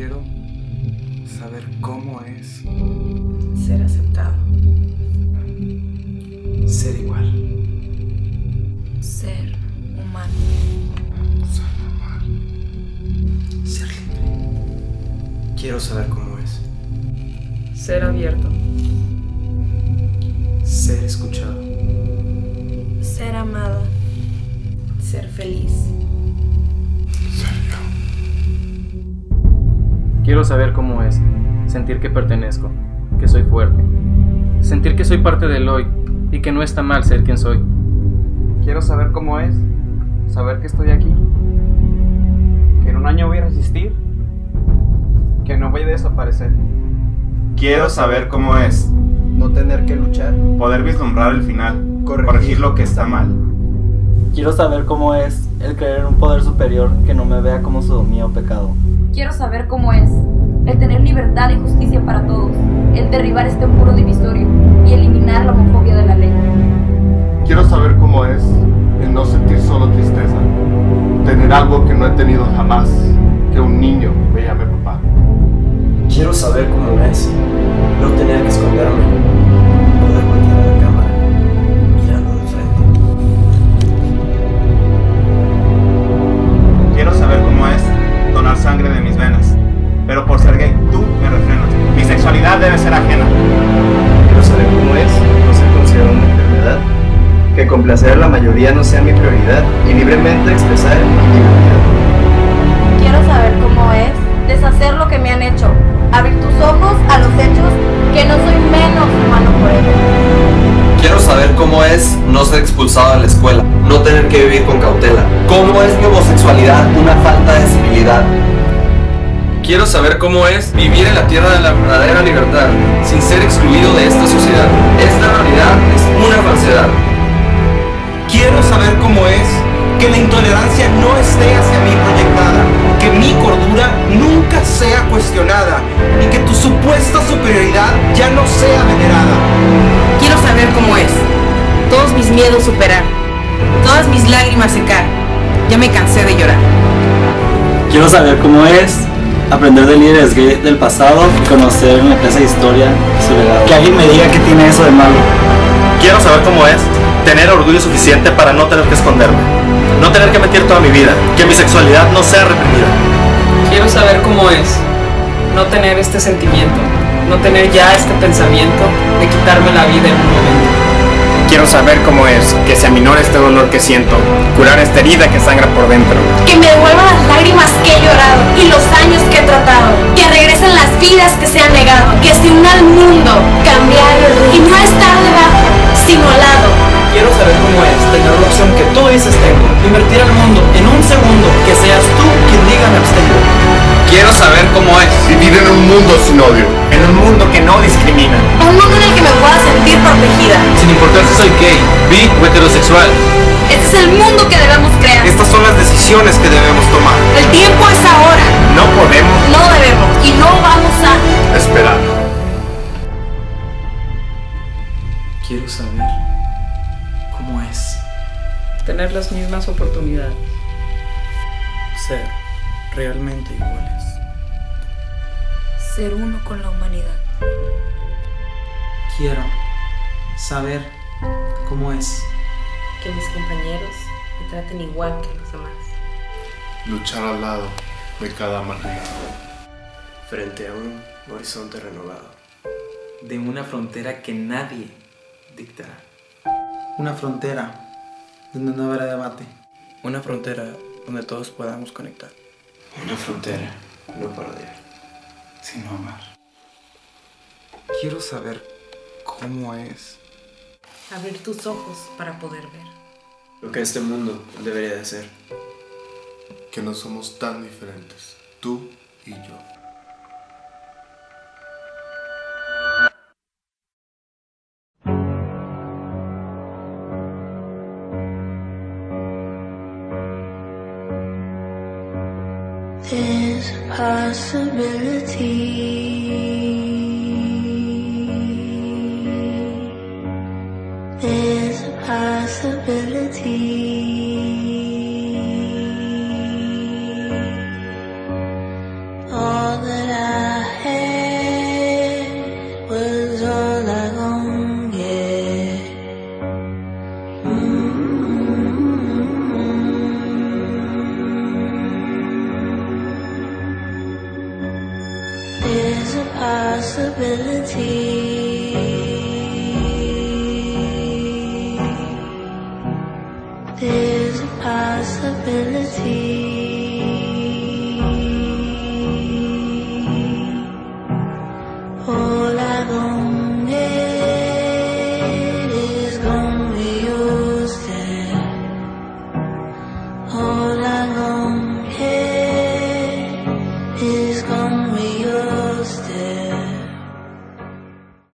Quiero saber cómo es Ser aceptado. ser igual. Ser humano. Ser libre. Quiero saber cómo es Ser abierto. ser escuchado. Ser amada. Ser feliz. Quiero saber cómo es sentir que pertenezco, que soy fuerte, sentir que soy parte del hoy y que no está mal ser quien soy. Quiero saber cómo es, saber que estoy aquí, que en un año voy a resistir, que no voy a desaparecer, Quiero saber cómo es no tener que luchar, poder vislumbrar el final, Corregir. corregir lo que está mal. Quiero saber cómo es el creer en un poder superior que no me vea como sodomía o pecado. Quiero saber cómo es el tener libertad y justicia para todos, el derribar este muro divisorio y eliminar la homofobia de la ley. Quiero saber cómo es el no sentir solo tristeza, tener algo que no he tenido jamás, que un niño me llame papá. Quiero saber cómo es no tener que esconderme, complacer a la mayoría no sea mi prioridad y libremente expresar mi libertad. Quiero saber cómo es deshacer lo que me han hecho, abrir tus ojos a los hechos que no soy menos humano por ello. Quiero saber cómo es no ser expulsado de la escuela, no tener que vivir con cautela. ¿Cómo es mi homosexualidad una falta de civilidad? Quiero saber cómo es vivir en la tierra de la verdadera libertad, sin ser excluido de esta sociedad. Esta realidad es una falsedad. Que la intolerancia no esté hacia mí proyectada, que mi cordura nunca sea cuestionada y que tu supuesta superioridad ya no sea venerada. Quiero saber cómo es. Todos mis miedos superar. Todas mis lágrimas secar. Ya me cansé de llorar. Quiero saber cómo es aprender de líderes gay del pasado y conocer en la clase de historia su legado. Que alguien me diga que tiene eso de malo. Quiero saber cómo es tener orgullo suficiente para no tener que esconderme, no tener que mentir toda mi vida, que mi sexualidad no sea reprimida. Quiero saber cómo es no tener este sentimiento, no tener ya este pensamiento de quitarme la vida en un momento. Quiero saber cómo es que se aminore este dolor que siento, curar esta herida que sangra por dentro. Que me devuelvan las lágrimas que he llorado y los años que he tratado. Que regresen las vidas que se han negado. Que se una al mundo, Cómo es Vivir en un mundo sin odio. En un mundo que no discrimina. Un mundo en el que me pueda sentir protegida. sin importar si soy gay, bi o heterosexual. Este es el mundo que debemos crear. Estas son las decisiones que debemos tomar. El tiempo es ahora. No podemos. No debemos y no vamos a. Esperar. Quiero saber cómo es Tener las mismas oportunidades. ser realmente iguales. Ser uno con la humanidad. Quiero saber cómo es Que mis compañeros me traten igual que los demás. Luchar al lado de cada marginado. Frente a un horizonte renovado. de una frontera que nadie dictará. Una frontera donde no habrá debate. Una frontera donde todos podamos conectar. Una frontera, no para odiar. Sino amar. Quiero saber cómo es Abrir tus ojos para poder ver. Lo que este mundo debería de ser. Que no somos tan diferentes, tú y yo. There's a possibility. There's a possibility. possibility.